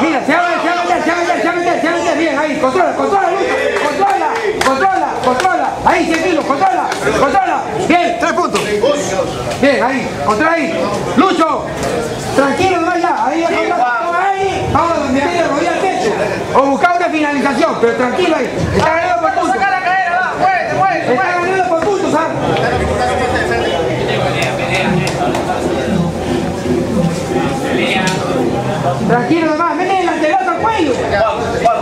Mira, se va a meter, se va a se va a meter, se se bien, ahí, controla, controla, Lucho, controla, controla, controla, ahí, tranquilo, controla, controla, bien. Tres puntos. Bien, ahí, controla ahí. Lucho, tranquilo, no ya, ahí, ahí, vamos a meter la rodilla al techo. O buscar una finalización, pero tranquilo ahí. Tranquilo, demás, mete el antebrazo al cuello.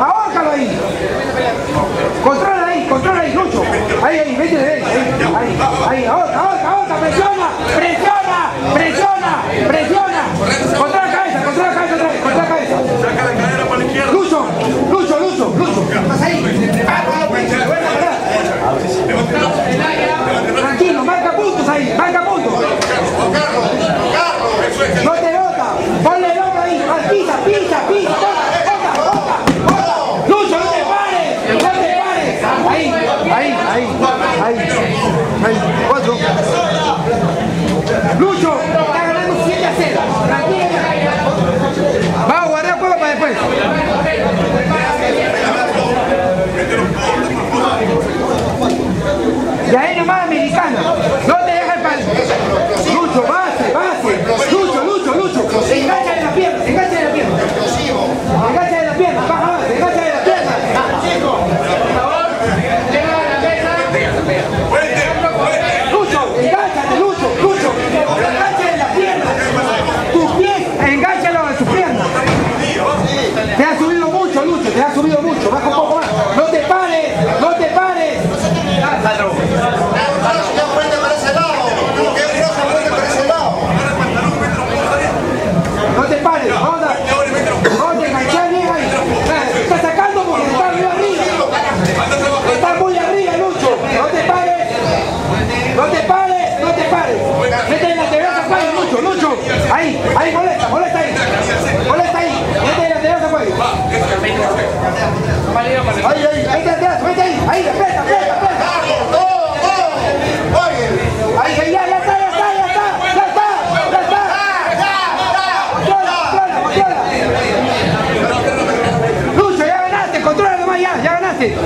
Ahórcalo ahí. Controla pisa, pisa, toca, toca, toca. Lucho, no te pares, no te pares. Ahí, ahí, ahí, ahí, ahí, cuatro. Lucho, está ganando 7 a 0. Va a guardar para después. Y ahí nomás. Chuchu. Ahí, ahí, molesta, molesta ahí. Molesta ahí. Vete ahí, se puede. Ahí, ahí, ahí, atrás, vete ahí. Ahí. Ahí, ahí, ya, ya está, ya está, ya está. Ya está, ya está. Lucho, ya ganaste, controla nomás ya, ya ganaste.